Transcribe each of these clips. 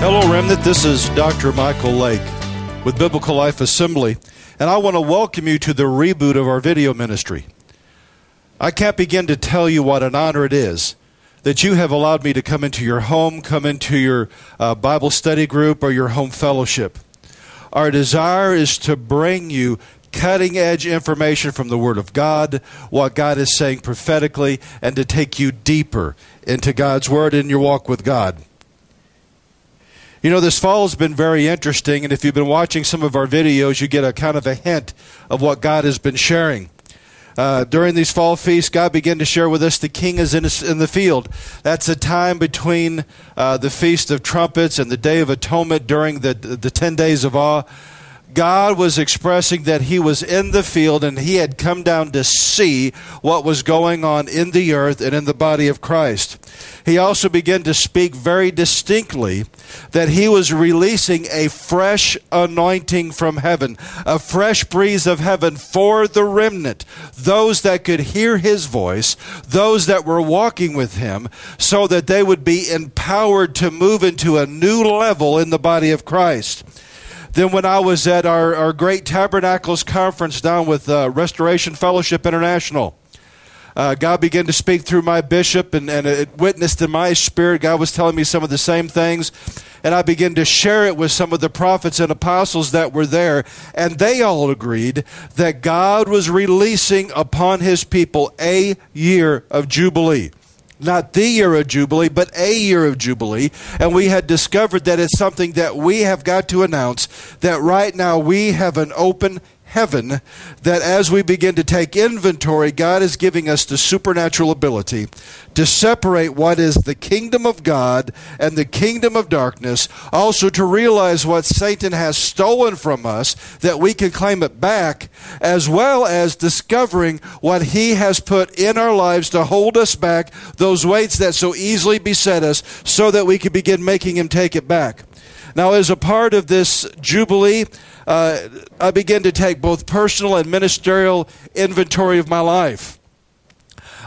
Hello, Remnant. This is Dr. Michael Lake with Biblical Life Assembly, and I want to welcome you to the reboot of our video ministry. I can't begin to tell you what an honor it is that you have allowed me to come into your home, come into your uh, Bible study group, or your home fellowship. Our desire is to bring you cutting edge information from the Word of God, what God is saying prophetically, and to take you deeper into God's Word in your walk with God. You know, this fall has been very interesting, and if you've been watching some of our videos, you get a kind of a hint of what God has been sharing. Uh, during these fall feasts, God began to share with us the king is in, in the field. That's a time between uh, the Feast of Trumpets and the Day of Atonement during the, the 10 days of awe. God was expressing that He was in the field and He had come down to see what was going on in the earth and in the body of Christ. He also began to speak very distinctly that He was releasing a fresh anointing from heaven, a fresh breeze of heaven for the remnant, those that could hear His voice, those that were walking with Him, so that they would be empowered to move into a new level in the body of Christ. Then, when I was at our, our Great Tabernacles conference down with uh, Restoration Fellowship International, uh, God began to speak through my bishop, and, and it witnessed in my spirit. God was telling me some of the same things, and I began to share it with some of the prophets and apostles that were there, and they all agreed that God was releasing upon his people a year of Jubilee not the year of Jubilee, but a year of Jubilee. And we had discovered that it's something that we have got to announce that right now we have an open heaven that as we begin to take inventory, God is giving us the supernatural ability to separate what is the kingdom of God and the kingdom of darkness, also to realize what Satan has stolen from us, that we can claim it back, as well as discovering what he has put in our lives to hold us back, those weights that so easily beset us, so that we can begin making him take it back. Now, as a part of this Jubilee, uh, I began to take both personal and ministerial inventory of my life.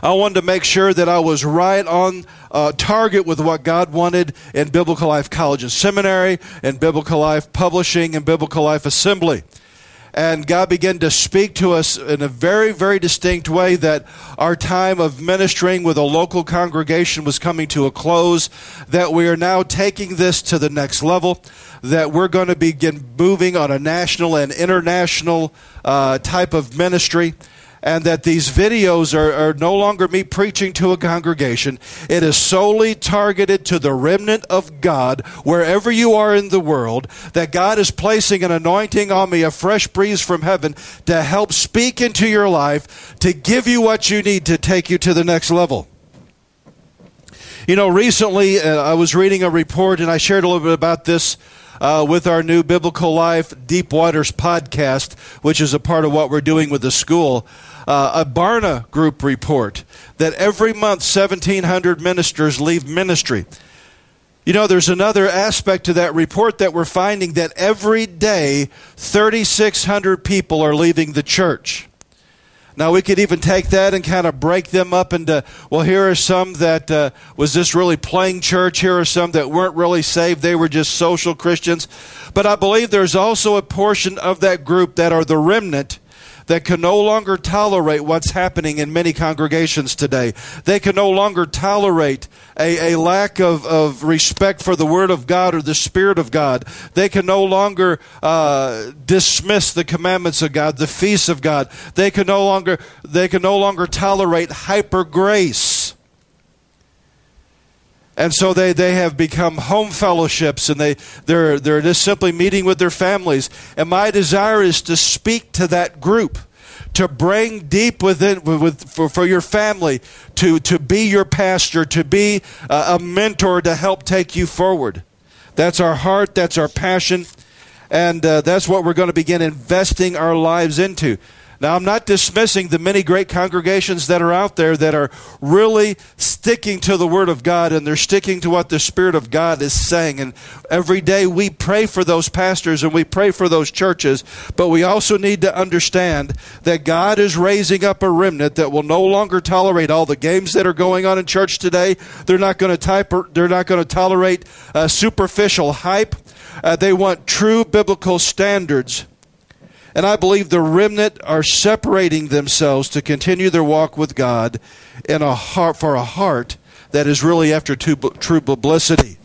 I wanted to make sure that I was right on uh, target with what God wanted in Biblical Life College and Seminary, and Biblical Life Publishing, and Biblical Life Assembly and God began to speak to us in a very, very distinct way that our time of ministering with a local congregation was coming to a close, that we are now taking this to the next level, that we're going to begin moving on a national and international uh, type of ministry and that these videos are, are no longer me preaching to a congregation. It is solely targeted to the remnant of God, wherever you are in the world, that God is placing an anointing on me, a fresh breeze from heaven, to help speak into your life, to give you what you need to take you to the next level. You know, recently uh, I was reading a report, and I shared a little bit about this uh, with our new Biblical Life Deep Waters podcast, which is a part of what we're doing with the school. Uh, a Barna Group report that every month 1,700 ministers leave ministry. You know, there's another aspect to that report that we're finding that every day 3,600 people are leaving the church. Now, we could even take that and kind of break them up into, well, here are some that uh, was just really playing church. Here are some that weren't really saved. They were just social Christians. But I believe there's also a portion of that group that are the remnant that can no longer tolerate what's happening in many congregations today. They can no longer tolerate a, a lack of, of respect for the Word of God or the Spirit of God. They can no longer uh, dismiss the commandments of God, the feasts of God. They can no longer they can no longer tolerate hyper grace. And so they, they have become home fellowships and they, they're, they're just simply meeting with their families. And my desire is to speak to that group, to bring deep within with, for, for your family, to, to be your pastor, to be a, a mentor to help take you forward. That's our heart, that's our passion, and uh, that's what we're going to begin investing our lives into. Now, I'm not dismissing the many great congregations that are out there that are really sticking to the Word of God and they're sticking to what the Spirit of God is saying. And every day we pray for those pastors and we pray for those churches, but we also need to understand that God is raising up a remnant that will no longer tolerate all the games that are going on in church today. They're not going to type. They're not going to tolerate uh, superficial hype. Uh, they want true biblical standards and I believe the remnant are separating themselves to continue their walk with God in a heart, for a heart that is really after true, publicity.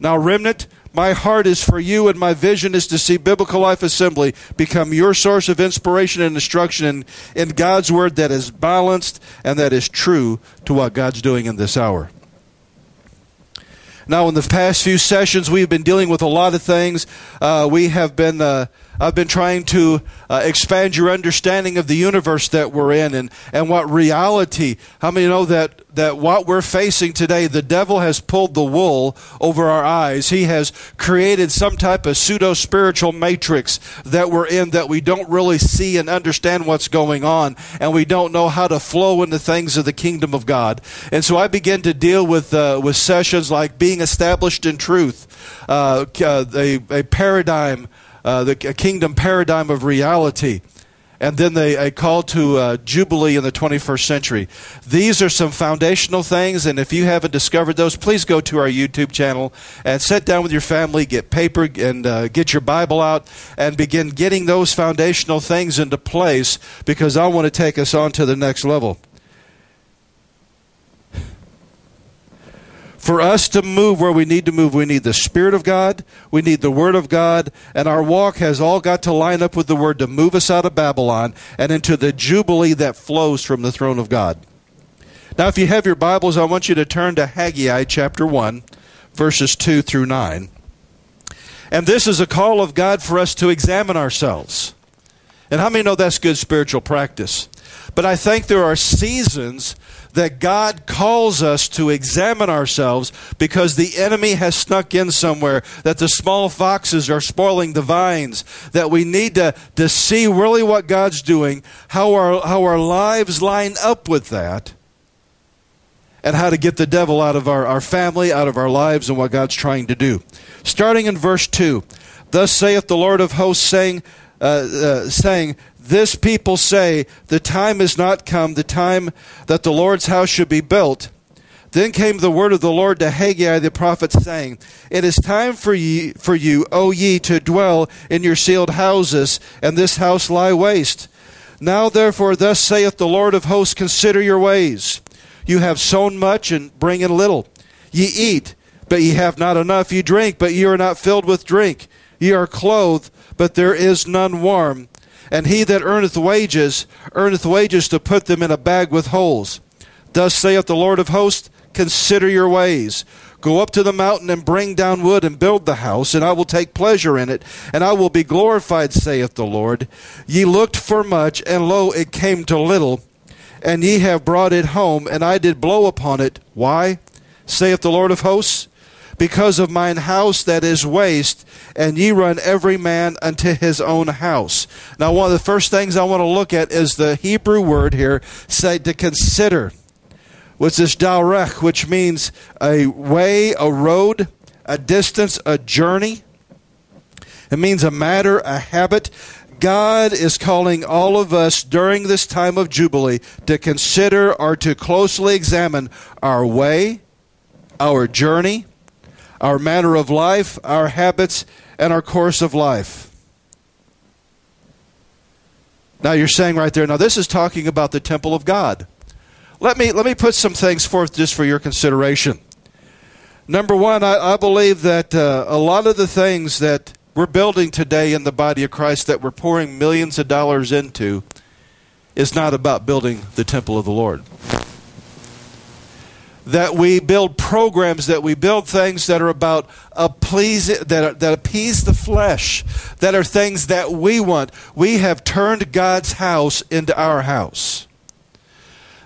Now, remnant, my heart is for you, and my vision is to see Biblical Life Assembly become your source of inspiration and instruction in, in God's Word that is balanced and that is true to what God's doing in this hour. Now, in the past few sessions, we've been dealing with a lot of things. Uh, we have been uh, I've been trying to uh, expand your understanding of the universe that we're in and, and what reality. How many know that, that what we're facing today, the devil has pulled the wool over our eyes. He has created some type of pseudo spiritual matrix that we're in that we don't really see and understand what's going on, and we don't know how to flow into things of the kingdom of God. And so I begin to deal with, uh, with sessions like being established in truth, uh, uh a, a paradigm uh, the kingdom paradigm of reality, and then they, a call to uh, Jubilee in the 21st century. These are some foundational things, and if you haven't discovered those, please go to our YouTube channel and sit down with your family, get paper, and uh, get your Bible out, and begin getting those foundational things into place because I want to take us on to the next level. For us to move where we need to move, we need the Spirit of God, we need the Word of God, and our walk has all got to line up with the Word to move us out of Babylon and into the jubilee that flows from the throne of God. Now, if you have your Bibles, I want you to turn to Haggai chapter 1, verses 2 through 9. And this is a call of God for us to examine ourselves. And how many know that's good spiritual practice? But I think there are seasons that God calls us to examine ourselves because the enemy has snuck in somewhere, that the small foxes are spoiling the vines, that we need to, to see really what God's doing, how our, how our lives line up with that, and how to get the devil out of our, our family, out of our lives, and what God's trying to do. Starting in verse 2 Thus saith the Lord of hosts, saying, uh, uh, saying, this people say, The time is not come, the time that the Lord's house should be built. Then came the word of the Lord to Haggai the prophet, saying, It is time for ye, for you, O ye, to dwell in your sealed houses, and this house lie waste. Now therefore, thus saith the Lord of hosts, Consider your ways. You have sown much, and bring in little. Ye eat, but ye have not enough. Ye drink, but ye are not filled with drink. Ye are clothed, but there is none warm and he that earneth wages, earneth wages to put them in a bag with holes. Thus saith the Lord of hosts, Consider your ways. Go up to the mountain and bring down wood and build the house, and I will take pleasure in it, and I will be glorified, saith the Lord. Ye looked for much, and lo, it came to little, and ye have brought it home, and I did blow upon it. Why? saith the Lord of hosts because of mine house that is waste, and ye run every man unto his own house. Now, one of the first things I want to look at is the Hebrew word here, say to consider. What's this dalrech, which means a way, a road, a distance, a journey. It means a matter, a habit. God is calling all of us during this time of Jubilee to consider or to closely examine our way, our journey, our manner of life, our habits, and our course of life. Now you're saying right there, now this is talking about the temple of God. Let me, let me put some things forth just for your consideration. Number one, I, I believe that uh, a lot of the things that we're building today in the body of Christ that we're pouring millions of dollars into is not about building the temple of the Lord that we build programs, that we build things that are about a please, that, that appease the flesh, that are things that we want. We have turned God's house into our house.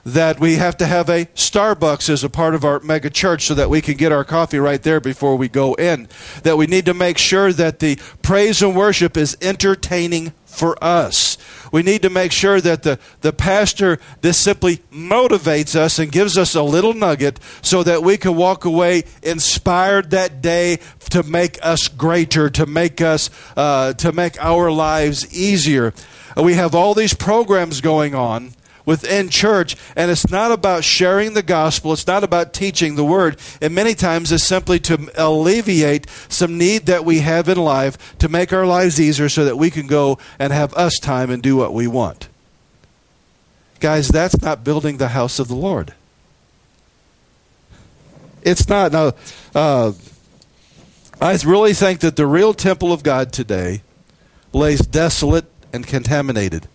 That we have to have a Starbucks as a part of our mega church so that we can get our coffee right there before we go in. That we need to make sure that the praise and worship is entertaining for us We need to make sure that the, the pastor this simply motivates us and gives us a little nugget so that we can walk away inspired that day to make us greater, to make us uh, to make our lives easier. We have all these programs going on within church. And it's not about sharing the gospel, it's not about teaching the word. And many times it's simply to alleviate some need that we have in life to make our lives easier so that we can go and have us time and do what we want. Guys, that's not building the house of the Lord. It's not. Now, uh, I really think that the real temple of God today lays desolate and contaminated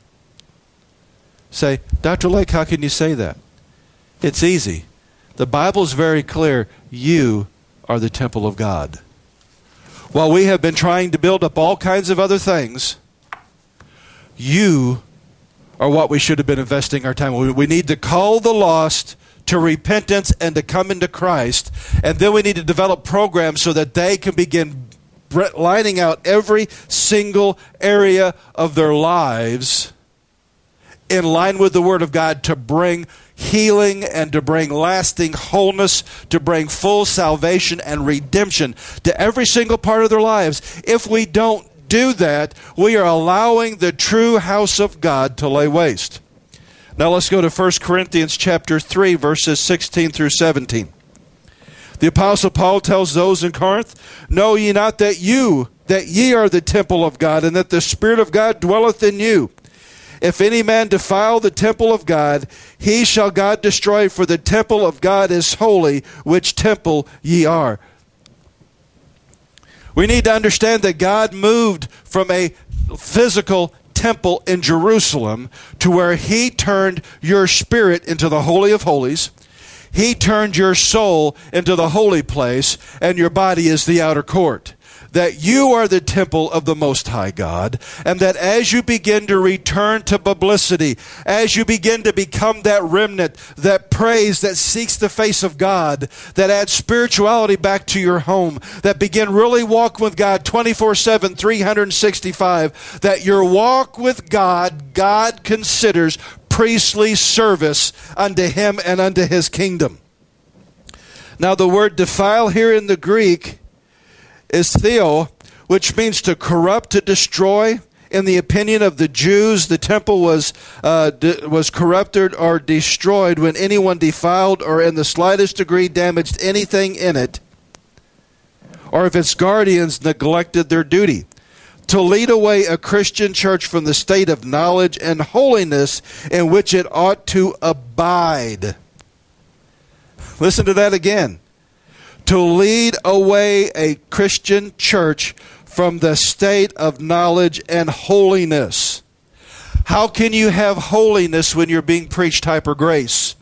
say, Dr. Lake, how can you say that? It's easy. The Bible is very clear. You are the temple of God. While we have been trying to build up all kinds of other things, you are what we should have been investing our time. We, we need to call the lost to repentance and to come into Christ. And then we need to develop programs so that they can begin lining out every single area of their lives in line with the Word of God to bring healing and to bring lasting wholeness, to bring full salvation and redemption to every single part of their lives. If we don't do that, we are allowing the true house of God to lay waste. Now let's go to 1 Corinthians chapter 3 verses 16 through 17. The apostle Paul tells those in Corinth, "Know ye not that you that ye are the temple of God and that the spirit of God dwelleth in you?" If any man defile the temple of God, he shall God destroy, for the temple of God is holy, which temple ye are. We need to understand that God moved from a physical temple in Jerusalem to where he turned your spirit into the Holy of Holies. He turned your soul into the holy place, and your body is the outer court that you are the temple of the Most High God, and that as you begin to return to publicity, as you begin to become that remnant that prays, that seeks the face of God, that adds spirituality back to your home, that begin really walk with God 24 7, 365, that your walk with God, God considers priestly service unto Him and unto His kingdom. Now, the word defile here in the Greek is theo, which means to corrupt, to destroy. In the opinion of the Jews, the temple was uh, de- was corrupted or destroyed when anyone defiled or in the slightest degree damaged anything in it, or if its guardians neglected their duty to lead away a Christian church from the state of knowledge and holiness in which it ought to abide. Listen to that again to lead away a Christian church from the state of knowledge and holiness. How can you have holiness when you're being preached hyper grace?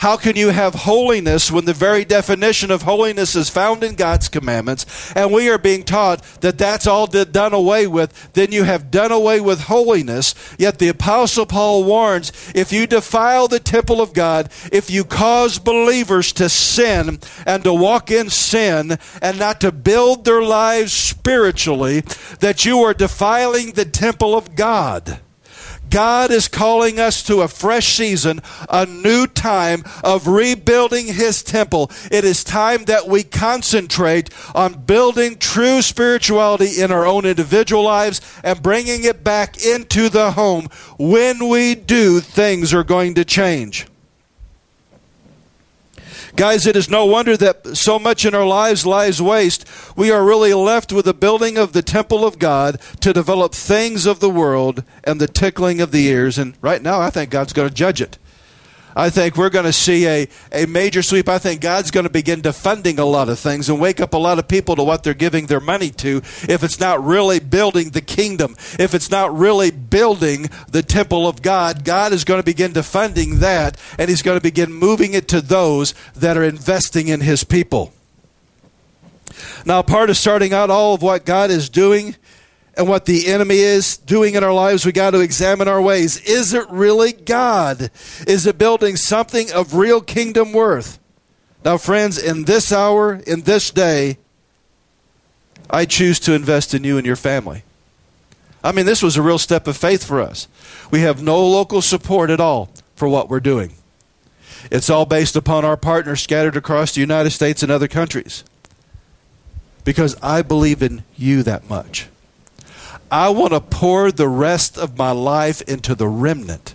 How can you have holiness when the very definition of holiness is found in God's commandments and we are being taught that that's all done away with? Then you have done away with holiness. Yet the Apostle Paul warns if you defile the temple of God, if you cause believers to sin and to walk in sin and not to build their lives spiritually, that you are defiling the temple of God. God is calling us to a fresh season, a new time of rebuilding His temple. It is time that we concentrate on building true spirituality in our own individual lives and bringing it back into the home. When we do, things are going to change. Guys, it is no wonder that so much in our lives lies waste. We are really left with the building of the temple of God to develop things of the world and the tickling of the ears. And right now, I think God's going to judge it. I think we're going to see a, a major sweep. I think God's going to begin defunding a lot of things and wake up a lot of people to what they're giving their money to if it's not really building the kingdom, if it's not really building the temple of God. God is going to begin defunding that and He's going to begin moving it to those that are investing in His people. Now, part of starting out all of what God is doing and what the enemy is doing in our lives, we got to examine our ways. Is it really God? Is it building something of real kingdom worth? Now, friends, in this hour, in this day, I choose to invest in you and your family. I mean, this was a real step of faith for us. We have no local support at all for what we're doing. It's all based upon our partners scattered across the United States and other countries. Because I believe in you that much. I want to pour the rest of my life into the remnant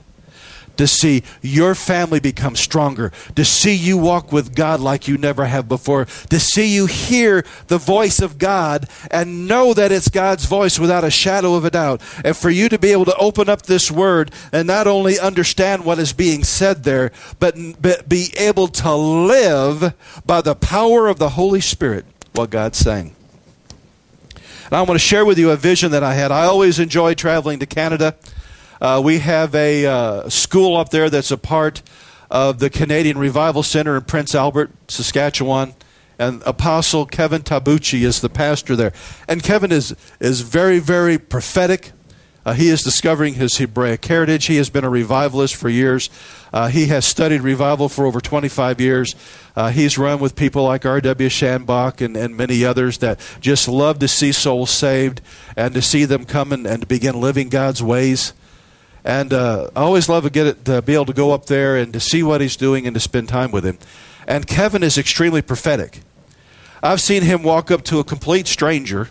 to see your family become stronger, to see you walk with God like you never have before, to see you hear the voice of God and know that it's God's voice without a shadow of a doubt. And for you to be able to open up this word and not only understand what is being said there, but be able to live by the power of the Holy Spirit what God's saying. And I want to share with you a vision that I had. I always enjoy traveling to Canada. Uh, we have a uh, school up there that's a part of the Canadian Revival Center in Prince Albert, Saskatchewan. And Apostle Kevin Tabuchi is the pastor there. And Kevin is, is very, very prophetic. Uh, he is discovering his Hebraic heritage. He has been a revivalist for years. Uh, he has studied revival for over 25 years. Uh, he's run with people like R.W. Schambach and, and many others that just love to see souls saved and to see them come and, and begin living God's ways. And uh, I always love to get it, to be able to go up there and to see what he's doing and to spend time with him. And Kevin is extremely prophetic. I've seen him walk up to a complete stranger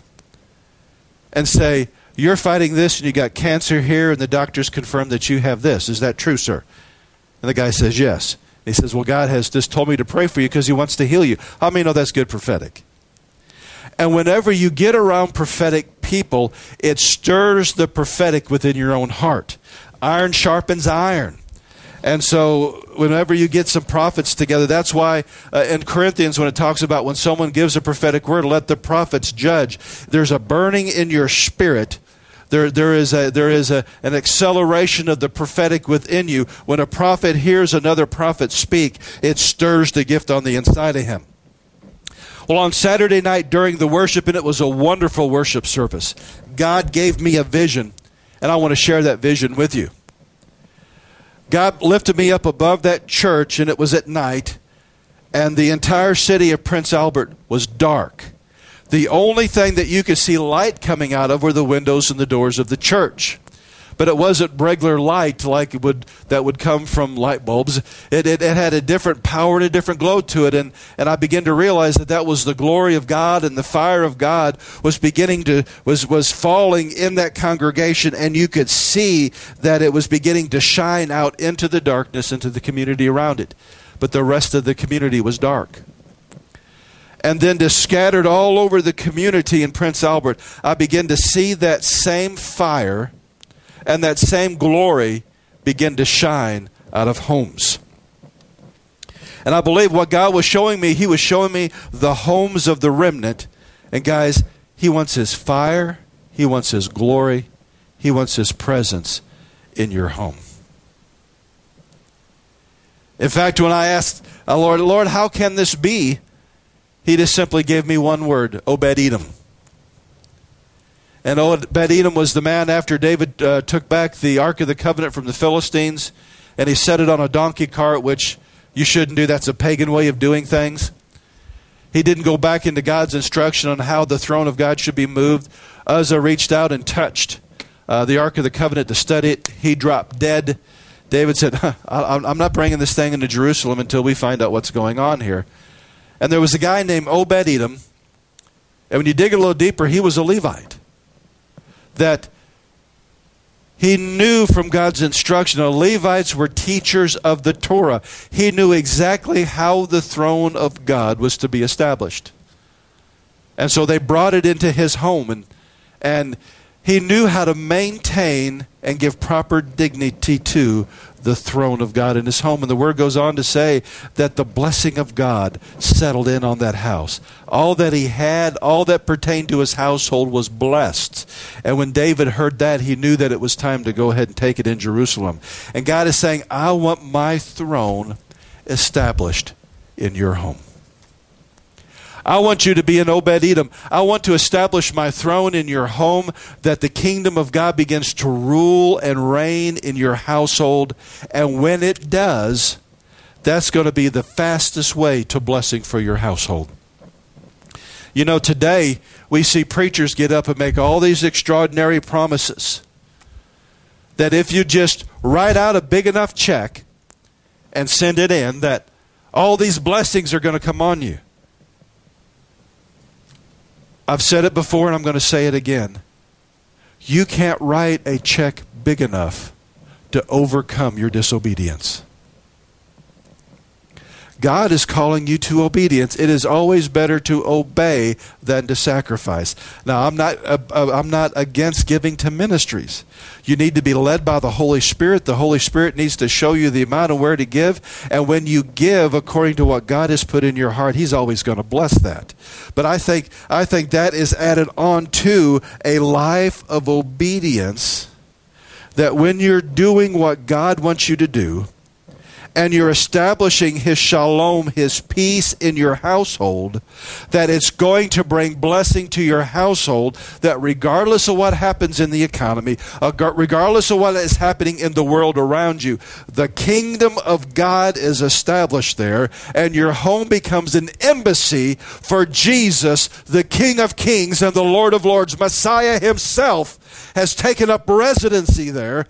and say, You're fighting this and you got cancer here, and the doctors confirm that you have this. Is that true, sir? And the guy says, Yes. he says, Well, God has just told me to pray for you because he wants to heal you. How many know that's good prophetic? And whenever you get around prophetic people, it stirs the prophetic within your own heart iron sharpens iron. And so, whenever you get some prophets together, that's why uh, in Corinthians, when it talks about when someone gives a prophetic word, let the prophets judge. There's a burning in your spirit. There, there is, a, there is a, an acceleration of the prophetic within you. When a prophet hears another prophet speak, it stirs the gift on the inside of him. Well, on Saturday night during the worship, and it was a wonderful worship service, God gave me a vision and I want to share that vision with you. God lifted me up above that church, and it was at night, and the entire city of Prince Albert was dark. The only thing that you could see light coming out of were the windows and the doors of the church. But it wasn't regular light like it would that would come from light bulbs. It, it, it, had a different power and a different glow to it, and, and I began to realize that that was the glory of God and the fire of God was beginning to was was falling in that congregation, and you could see that it was beginning to shine out into the darkness into the community around it, but the rest of the community was dark and then just scattered all over the community in Prince Albert, I began to see that same fire and that same glory begin to shine out of homes. And I believe what God was showing me, He was showing me the homes of the remnant. And guys, He wants His fire, He wants His glory, He wants His presence in your home. In fact, when I asked uh, Lord, Lord, how can this be? He just simply gave me one word Obed Edom. And Obed Edom was the man after David uh, took back the Ark of the Covenant from the Philistines, and he set it on a donkey cart, which you shouldn't do. That's a pagan way of doing things. He didn't go back into God's instruction on how the throne of God should be moved. Uzzah reached out and touched uh, the Ark of the Covenant to study it. He dropped dead. David said, huh, I'm not bringing this thing into Jerusalem until we find out what's going on here. And there was a guy named Obed Edom. And when you dig a little deeper, he was a Levite that he knew from God's instruction. The Levites were teachers of the Torah. He knew exactly how the throne of God was to be established. And so they brought it into his home and and he knew how to maintain and give proper dignity to the throne of God in his home. And the word goes on to say that the blessing of God settled in on that house. All that he had, all that pertained to his household was blessed. And when David heard that, he knew that it was time to go ahead and take it in Jerusalem. And God is saying, I want my throne established in your home. I want you to be an Obed Edom. I want to establish my throne in your home, that the kingdom of God begins to rule and reign in your household. And when it does, that's going to be the fastest way to blessing for your household. You know, today we see preachers get up and make all these extraordinary promises that if you just write out a big enough check and send it in, that all these blessings are going to come on you. I've said it before and I'm going to say it again. You can't write a check big enough to overcome your disobedience. God is calling you to obedience. It is always better to obey than to sacrifice. Now, I'm not uh, uh, I'm not against giving to ministries. You need to be led by the Holy Spirit. The Holy Spirit needs to show you the amount of where to give, and when you give according to what God has put in your heart, He's always going to bless that. But I think I think that is added on to a life of obedience. That when you're doing what God wants you to do, and you're establishing His shalom, His peace in your household, that it's going to bring blessing to your household, that regardless of what happens in the economy, uh, regardless of what is happening in the world around you, the kingdom of God is established there, and your home becomes an embassy for Jesus, the King of Kings and the Lord of Lords. Messiah Himself has taken up residency there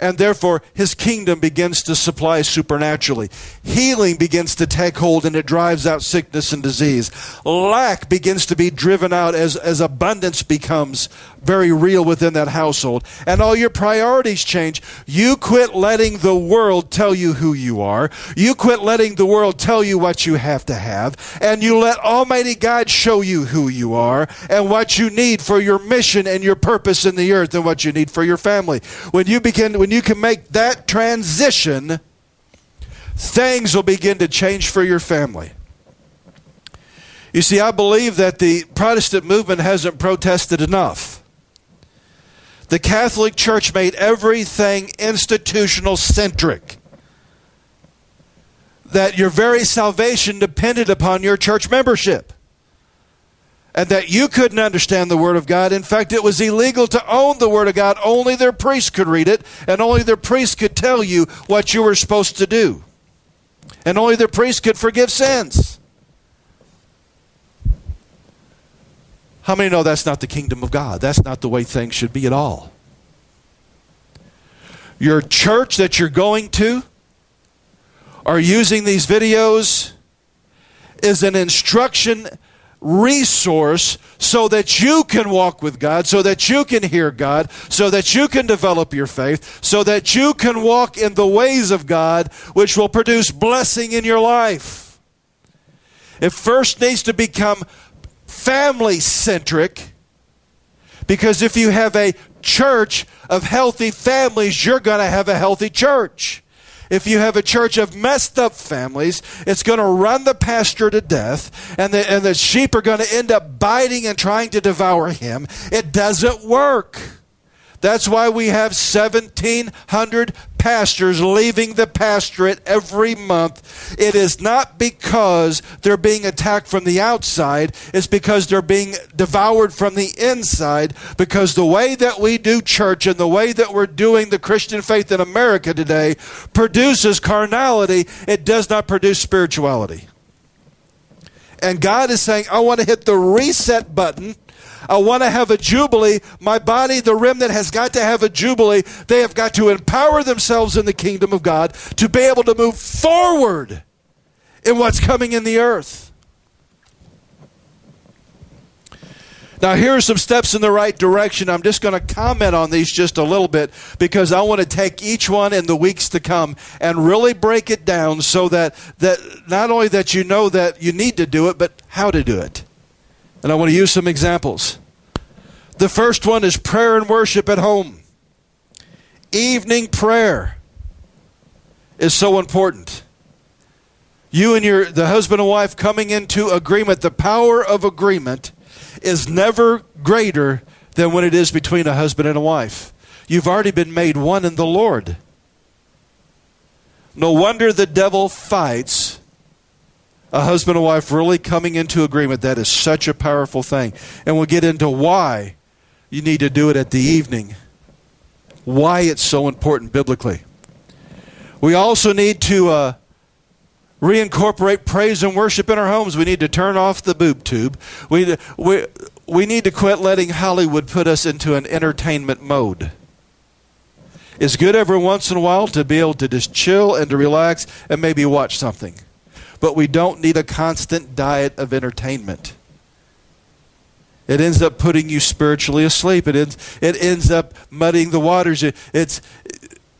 and therefore his kingdom begins to supply supernaturally. Healing begins to take hold and it drives out sickness and disease. Lack begins to be driven out as, as abundance becomes very real within that household. And all your priorities change. You quit letting the world tell you who you are. You quit letting the world tell you what you have to have. And you let Almighty God show you who you are and what you need for your mission and your purpose in the earth and what you need for your family. When you begin, when you can make that transition, things will begin to change for your family. You see, I believe that the Protestant movement hasn't protested enough. The Catholic Church made everything institutional centric. That your very salvation depended upon your church membership. And that you couldn't understand the Word of God. In fact, it was illegal to own the Word of God. Only their priests could read it, and only their priests could tell you what you were supposed to do. And only their priests could forgive sins. How many know that's not the kingdom of God? That's not the way things should be at all. Your church that you're going to are using these videos is an instruction resource so that you can walk with God, so that you can hear God, so that you can develop your faith, so that you can walk in the ways of God, which will produce blessing in your life. It first needs to become family centric because if you have a church of healthy families, you're going to have a healthy church. If you have a church of messed up families, it's going to run the pastor to death, and the, and the sheep are going to end up biting and trying to devour him. It doesn't work. That's why we have 1,700 pastors leaving the pastorate every month. It is not because they're being attacked from the outside, it's because they're being devoured from the inside. Because the way that we do church and the way that we're doing the Christian faith in America today produces carnality, it does not produce spirituality. And God is saying, I want to hit the reset button I want to have a jubilee. My body, the remnant, has got to have a jubilee. They have got to empower themselves in the kingdom of God to be able to move forward in what's coming in the earth. Now, here are some steps in the right direction. I'm just going to comment on these just a little bit because I want to take each one in the weeks to come and really break it down so that, that not only that you know that you need to do it, but how to do it. And I want to use some examples. The first one is prayer and worship at home. Evening prayer is so important. You and your the husband and wife coming into agreement, the power of agreement is never greater than when it is between a husband and a wife. You've already been made one in the Lord. No wonder the devil fights a husband and wife really coming into agreement, that is such a powerful thing. And we'll get into why you need to do it at the evening, why it's so important biblically. We also need to uh, reincorporate praise and worship in our homes. We need to turn off the boob tube. We, we, we need to quit letting Hollywood put us into an entertainment mode. It's good every once in a while to be able to just chill and to relax and maybe watch something. But we don't need a constant diet of entertainment. It ends up putting you spiritually asleep. It ends, it ends up muddying the waters. It, it's,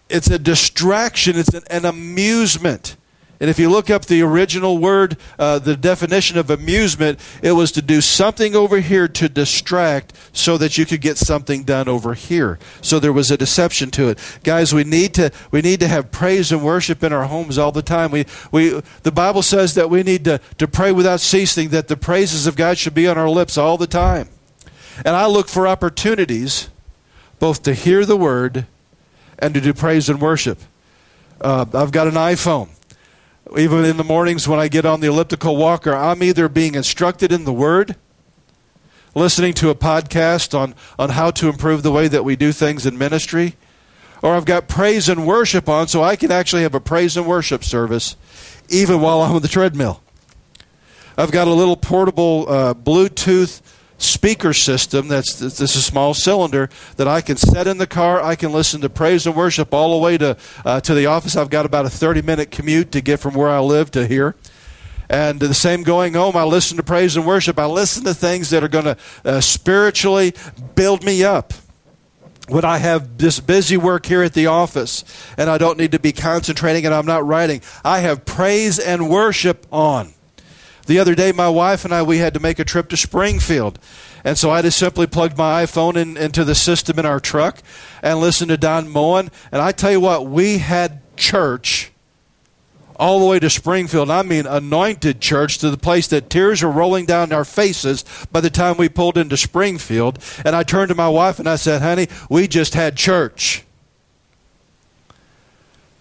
it's a distraction, it's an, an amusement. And if you look up the original word, uh, the definition of amusement, it was to do something over here to distract so that you could get something done over here. So there was a deception to it. Guys, we need to we need to have praise and worship in our homes all the time. We we the Bible says that we need to, to pray without ceasing, that the praises of God should be on our lips all the time. And I look for opportunities both to hear the word and to do praise and worship. Uh, I've got an iPhone even in the mornings when I get on the elliptical walker, I'm either being instructed in the Word, listening to a podcast on, on how to improve the way that we do things in ministry, or I've got praise and worship on so I can actually have a praise and worship service even while I'm on the treadmill. I've got a little portable uh, Bluetooth speaker system that's this is a small cylinder that I can set in the car. I can listen to praise and worship all the way to uh, to the office. I've got about a 30 minute commute to get from where I live to here. And the same going home, I listen to praise and worship. I listen to things that are going to uh, spiritually build me up. When I have this busy work here at the office and I don't need to be concentrating and I'm not writing, I have praise and worship on. The other day, my wife and I, we had to make a trip to Springfield. And so I just simply plugged my iPhone in, into the system in our truck and listened to Don Moen. And I tell you what, we had church all the way to Springfield. I mean, anointed church to the place that tears were rolling down our faces by the time we pulled into Springfield. And I turned to my wife and I said, honey, we just had church.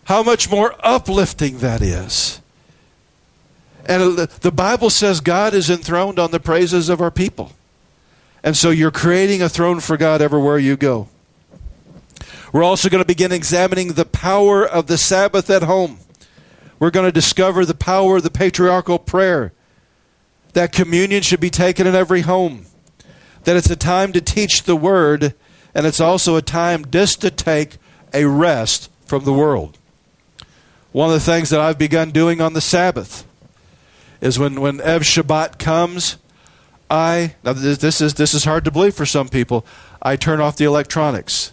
How much more uplifting that is. And the Bible says God is enthroned on the praises of our people. And so you're creating a throne for God everywhere you go. We're also going to begin examining the power of the Sabbath at home. We're going to discover the power of the patriarchal prayer. That communion should be taken in every home. That it's a time to teach the word, and it's also a time just to take a rest from the world. One of the things that I've begun doing on the Sabbath is when, when Erev Shabbat comes, I, now this is, this is hard to believe for some people, I turn off the electronics.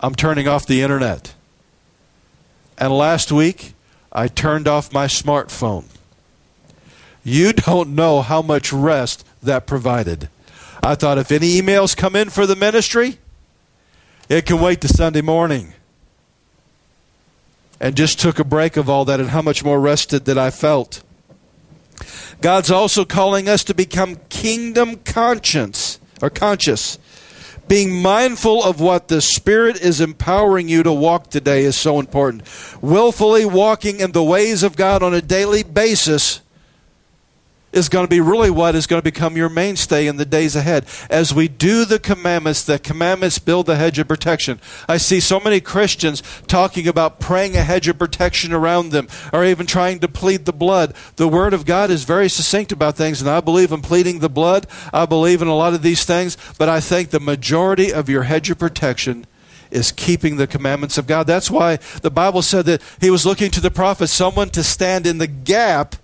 I'm turning off the internet. And last week, I turned off my smartphone. You don't know how much rest that provided. I thought if any emails come in for the ministry, it can wait to Sunday morning. And just took a break of all that and how much more rested that I felt. God's also calling us to become kingdom conscience or conscious. Being mindful of what the Spirit is empowering you to walk today is so important. Willfully walking in the ways of God on a daily basis is going to be really what is going to become your mainstay in the days ahead. As we do the commandments, the commandments build the hedge of protection. I see so many Christians talking about praying a hedge of protection around them or even trying to plead the blood. The Word of God is very succinct about things, and I believe in pleading the blood. I believe in a lot of these things, but I think the majority of your hedge of protection is keeping the commandments of God. That's why the Bible said that He was looking to the prophet, someone to stand in the gap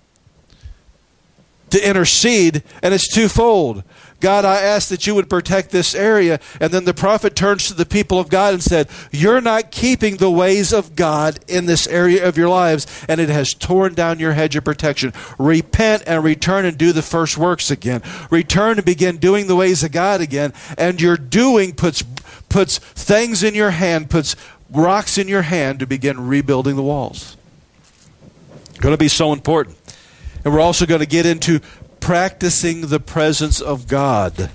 to intercede, and it's twofold. God, I ask that you would protect this area. And then the prophet turns to the people of God and said, You're not keeping the ways of God in this area of your lives, and it has torn down your hedge of protection. Repent and return and do the first works again. Return and begin doing the ways of God again. And your doing puts, puts things in your hand, puts rocks in your hand to begin rebuilding the walls. Going to be so important. And we're also going to get into practicing the presence of God.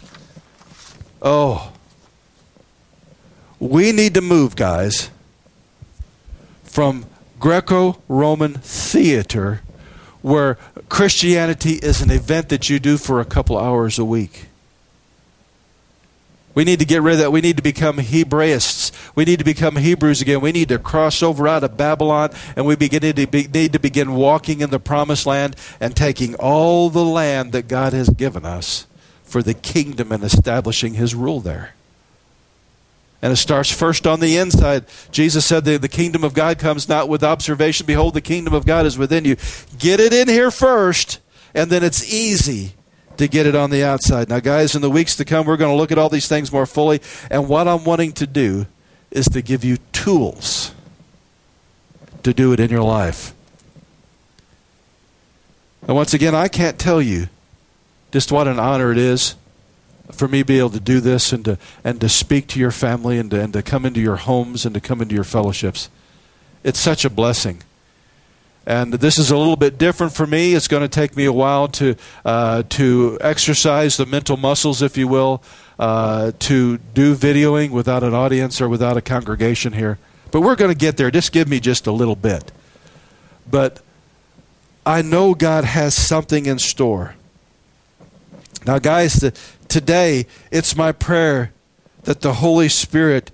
Oh, we need to move, guys, from Greco Roman theater, where Christianity is an event that you do for a couple hours a week. We need to get rid of that. We need to become Hebraists. We need to become Hebrews again. We need to cross over out of Babylon and we begin to be, need to begin walking in the promised land and taking all the land that God has given us for the kingdom and establishing his rule there. And it starts first on the inside. Jesus said that the kingdom of God comes not with observation. Behold, the kingdom of God is within you. Get it in here first, and then it's easy to get it on the outside. Now, guys, in the weeks to come, we're going to look at all these things more fully. And what I'm wanting to do is to give you tools to do it in your life. And once again, I can't tell you just what an honor it is for me to be able to do this and to, and to speak to your family and to, and to come into your homes and to come into your fellowships. It's such a blessing. And this is a little bit different for me. It's going to take me a while to, uh, to exercise the mental muscles, if you will, uh, to do videoing without an audience or without a congregation here. But we're going to get there. Just give me just a little bit. But I know God has something in store. Now, guys, the, today it's my prayer that the Holy Spirit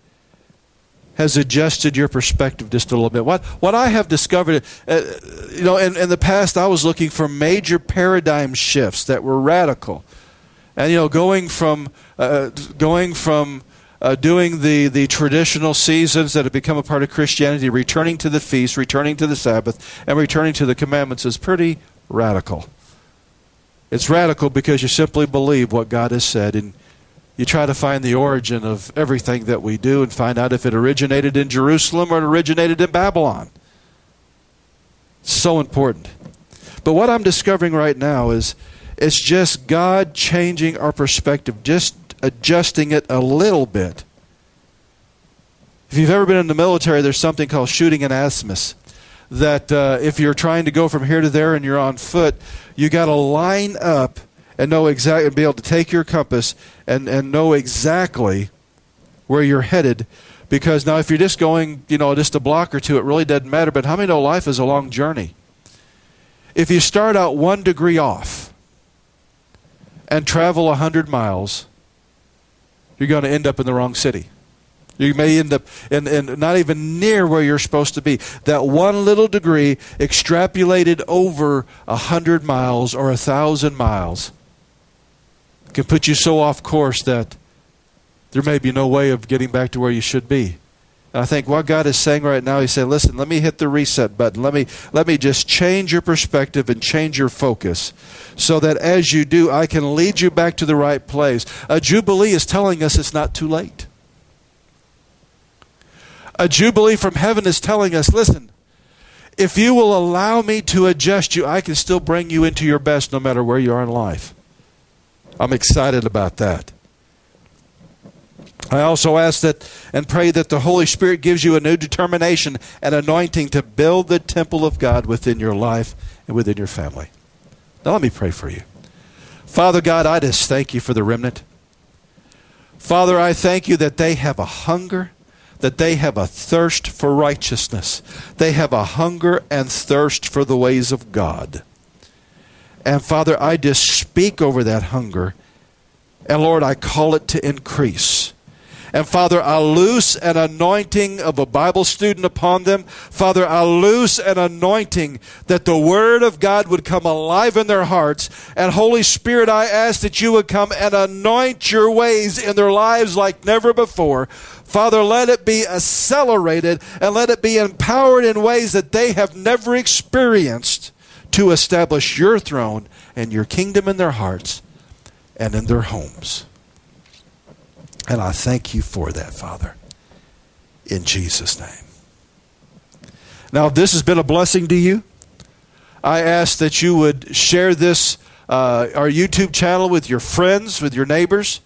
has adjusted your perspective just a little bit. What what I have discovered, uh, you know, in, in the past I was looking for major paradigm shifts that were radical, and you know, going from uh, going from uh, doing the, the traditional seasons that have become a part of Christianity, returning to the feast, returning to the Sabbath, and returning to the commandments is pretty radical. It's radical because you simply believe what God has said and you try to find the origin of everything that we do and find out if it originated in Jerusalem or it originated in Babylon. so important. But what I'm discovering right now is it's just God changing our perspective, just adjusting it a little bit. If you've ever been in the military, there's something called shooting an azimuth that uh, if you're trying to go from here to there and you're on foot, you got to line up and know exactly, be able to take your compass and, and know exactly where you're headed. Because now, if you're just going, you know, just a block or two, it really doesn't matter. But how many know life is a long journey? If you start out one degree off and travel a hundred miles, you're going to end up in the wrong city. You may end up in, in not even near where you're supposed to be. That one little degree extrapolated over a hundred miles or a thousand miles can put you so off course that there may be no way of getting back to where you should be. And I think what God is saying right now, He's saying, listen, let me hit the reset button. Let me, let me just change your perspective and change your focus so that as you do, I can lead you back to the right place. A Jubilee is telling us it's not too late. A jubilee from heaven is telling us listen, if you will allow me to adjust you, I can still bring you into your best no matter where you are in life. I'm excited about that. I also ask that and pray that the Holy Spirit gives you a new determination and anointing to build the temple of God within your life and within your family. Now, let me pray for you. Father God, I just thank you for the remnant. Father, I thank you that they have a hunger that they have a thirst for righteousness. They have a hunger and thirst for the ways of God. And Father, I just speak over that hunger. And Lord, I call it to increase. And Father, I loose an anointing of a Bible student upon them. Father, I loose an anointing that the Word of God would come alive in their hearts. And Holy Spirit, I ask that you would come and anoint your ways in their lives like never before. Father, let it be accelerated and let it be empowered in ways that they have never experienced to establish your throne and your kingdom in their hearts and in their homes. And I thank you for that, Father, in Jesus' name. Now, if this has been a blessing to you, I ask that you would share this, uh, our YouTube channel, with your friends, with your neighbors,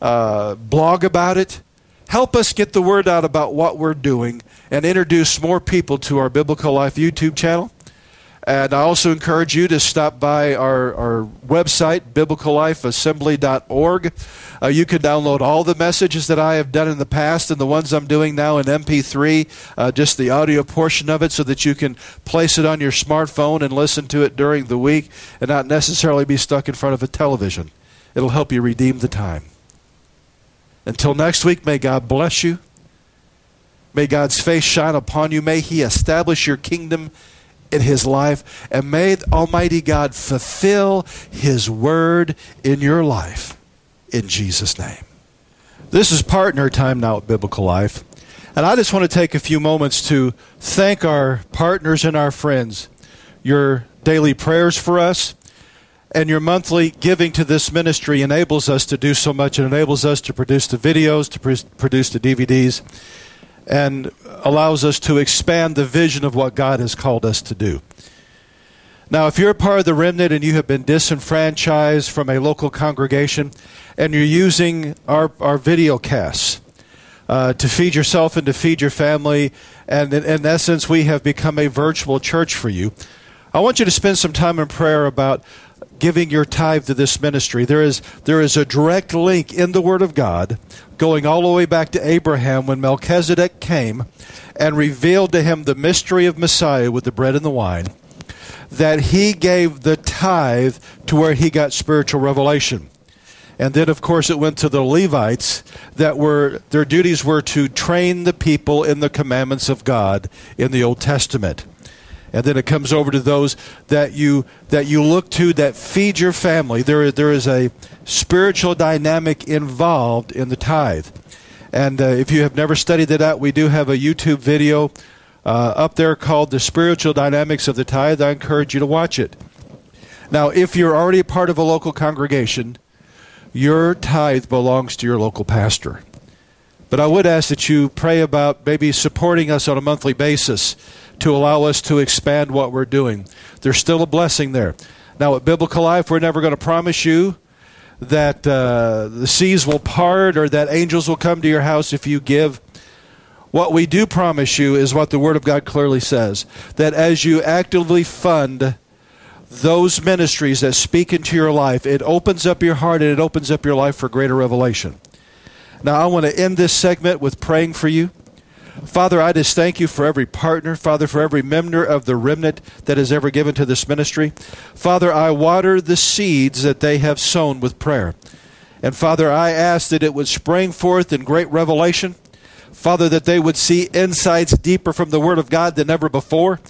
uh, blog about it. Help us get the word out about what we're doing and introduce more people to our Biblical Life YouTube channel. And I also encourage you to stop by our, our website, biblicallifeassembly.org. Uh, you can download all the messages that I have done in the past and the ones I'm doing now in MP3, uh, just the audio portion of it, so that you can place it on your smartphone and listen to it during the week and not necessarily be stuck in front of a television. It'll help you redeem the time. Until next week, may God bless you. May God's face shine upon you. May He establish your kingdom in His life. And may Almighty God fulfill His word in your life. In Jesus' name. This is partner time now at Biblical Life. And I just want to take a few moments to thank our partners and our friends. Your daily prayers for us and your monthly giving to this ministry enables us to do so much. It enables us to produce the videos, to produce the DVDs, and allows us to expand the vision of what God has called us to do. Now, if you're a part of the remnant and you have been disenfranchised from a local congregation and you're using our, our video casts uh, to feed yourself and to feed your family, and in, in essence, we have become a virtual church for you, I want you to spend some time in prayer about giving your tithe to this ministry. There is, there is a direct link in the Word of God going all the way back to Abraham when Melchizedek came and revealed to him the mystery of Messiah with the bread and the wine that he gave the tithe to where he got spiritual revelation. And then, of course, it went to the Levites that were their duties were to train the people in the commandments of God in the Old Testament. And then it comes over to those that you that you look to that feed your family. There, there is a spiritual dynamic involved in the tithe. And uh, if you have never studied that out, we do have a YouTube video uh, up there called The Spiritual Dynamics of the Tithe. I encourage you to watch it. Now, if you're already a part of a local congregation, your tithe belongs to your local pastor. But I would ask that you pray about maybe supporting us on a monthly basis to allow us to expand what we're doing. There's still a blessing there. Now, at Biblical Life, we're never going to promise you that uh, the seas will part or that angels will come to your house if you give. What we do promise you is what the Word of God clearly says that as you actively fund those ministries that speak into your life, it opens up your heart and it opens up your life for greater revelation. Now, I want to end this segment with praying for you. Father, I just thank you for every partner, Father, for every member of the remnant that has ever given to this ministry. Father, I water the seeds that they have sown with prayer. And Father, I ask that it would spring forth in great revelation. Father, that they would see insights deeper from the Word of God than ever before.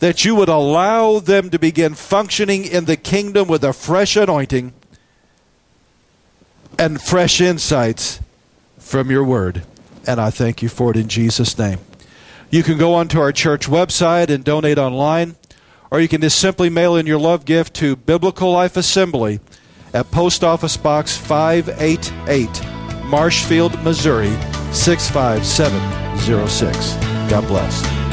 That you would allow them to begin functioning in the kingdom with a fresh anointing and fresh insights from your Word. And I thank you for it in Jesus' name. You can go onto our church website and donate online, or you can just simply mail in your love gift to Biblical Life Assembly at Post Office Box 588, Marshfield, Missouri 65706. God bless.